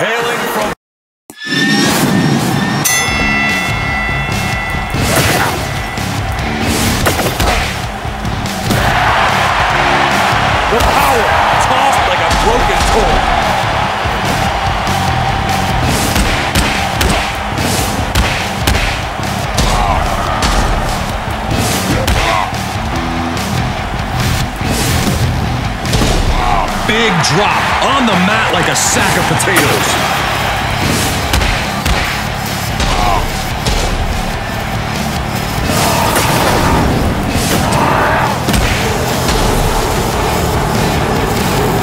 Hailing from drop on the mat like a sack of potatoes.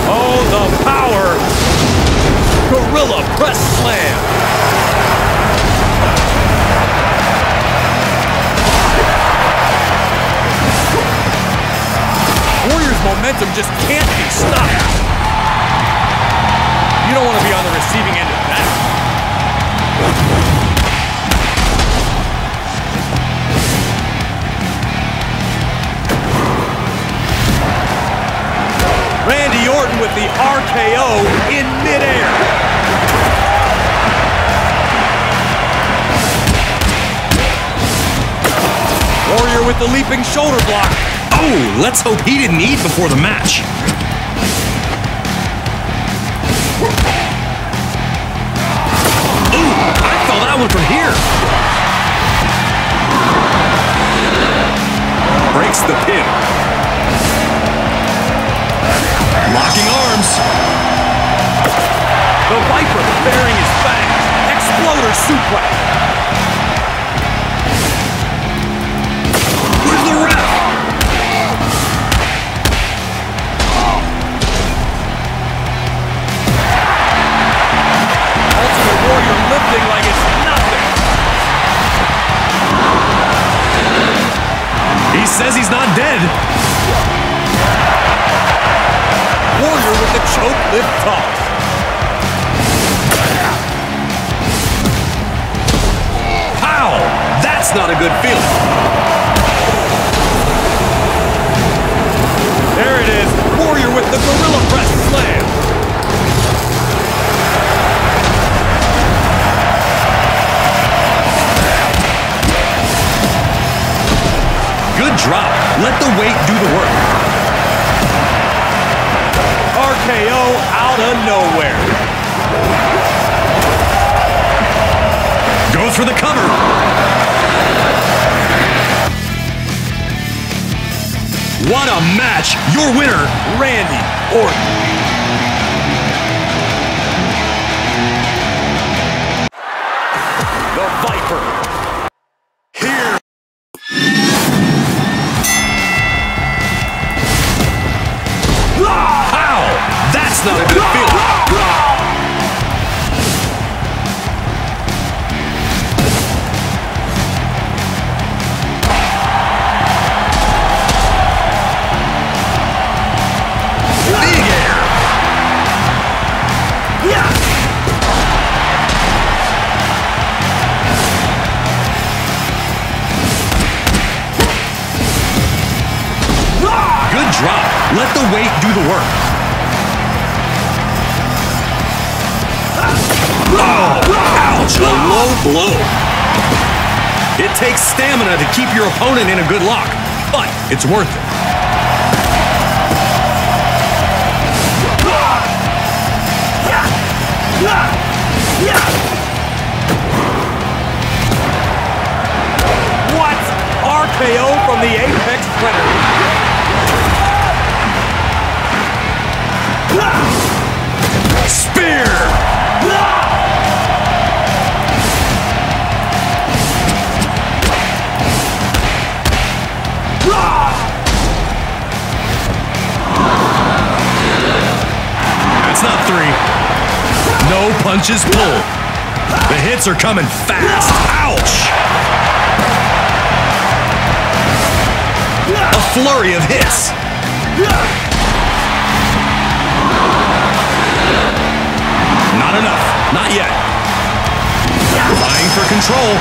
Oh, the power! Gorilla press slam. Warriors' momentum just can't be stopped. You don't want to be on the receiving end of that. Randy Orton with the RKO in midair. Warrior with the leaping shoulder block. Oh, let's hope he didn't eat before the match. One from here. Breaks the pin. Locking arms. The Viper baring his fangs. Exploder suplex. That's not a good feeling. There it is. Warrior with the Gorilla Press Slam. Good drop. Let the weight do the work. RKO out of nowhere. Goes for the cover. What a match! Your winner, Randy Orton. Weight do the work. Oh, ouch, a low blow. It takes stamina to keep your opponent in a good lock, but it's worth it. What? RKO from the Apex Predator. Spear! That's not three. No punches pulled. The hits are coming fast. Ouch! A flurry of hits. Not enough. Not yet. Vying for control.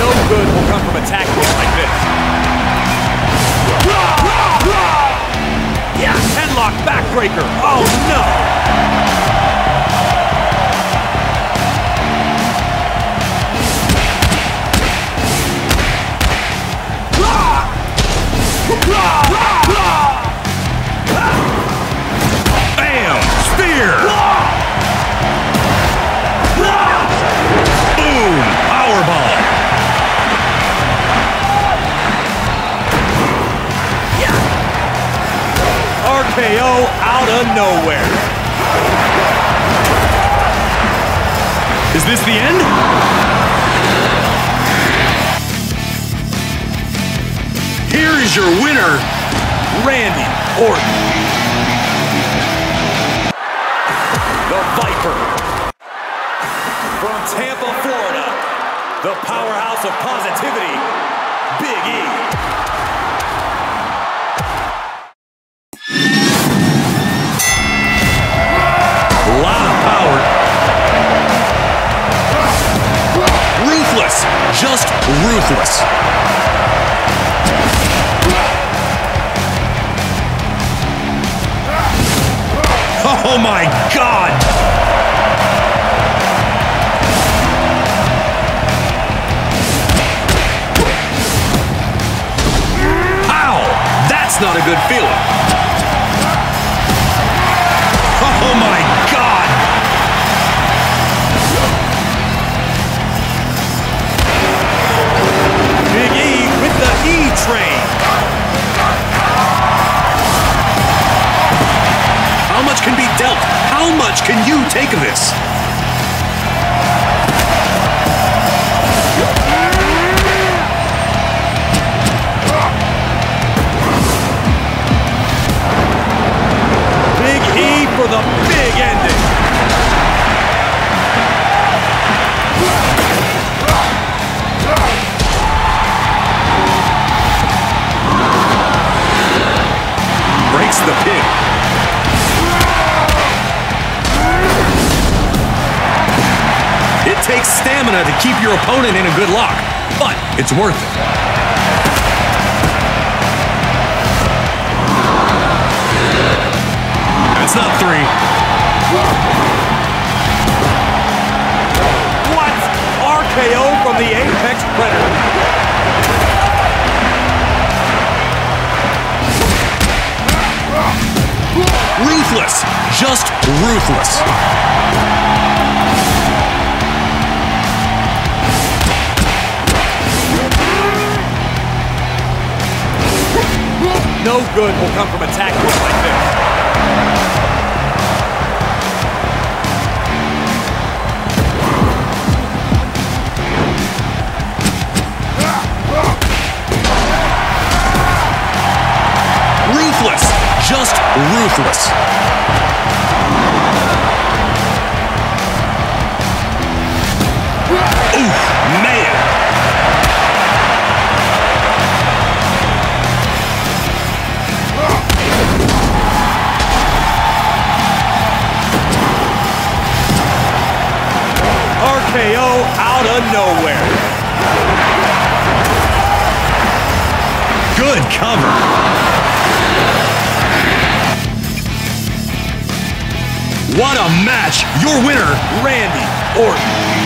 No good will come from attacking like this. Yeah, headlock backbreaker. Oh no! RKO out of nowhere. Is this the end? Here is your winner, Randy Orton. The Viper. From Tampa, Florida, the powerhouse of positivity, Big E. Oh my God! Ow! That's not a good feeling. Take of this? Stamina to keep your opponent in a good lock, but it's worth it. That's not three. What? RKO from the Apex Predator. Ruthless, just ruthless. No good will come from attacking like this. Ruthless, just ruthless. Out of nowhere. Good cover. What a match! Your winner, Randy Orton.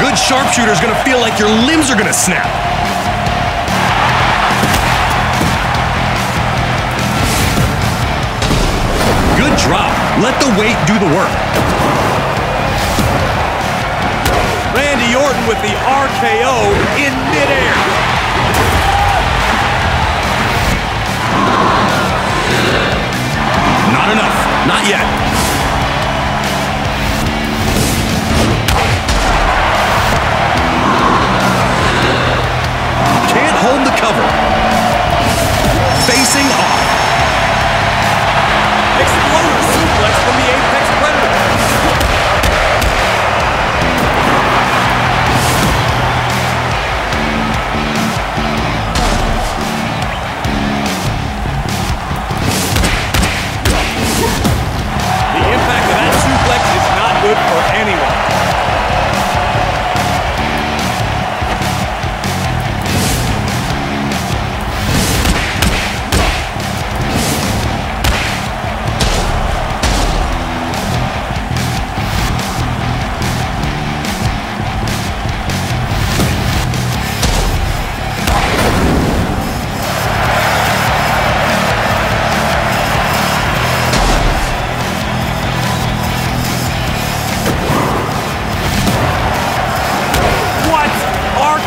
Good sharpshooter is going to feel like your limbs are going to snap. Good drop. Let the weight do the work. Randy Orton with the RKO in midair.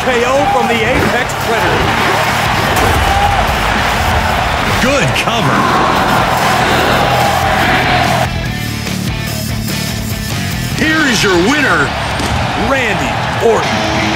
RKO from the Apex Predator. Good cover. Here is your winner, Randy Orton.